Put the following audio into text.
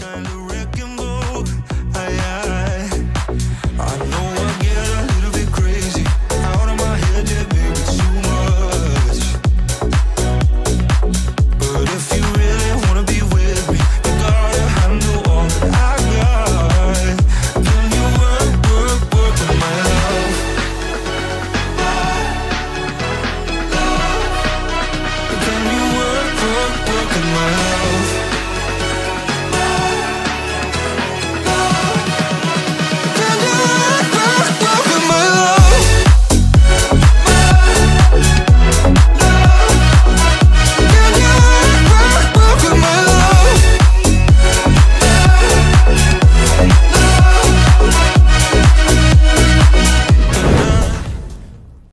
kind of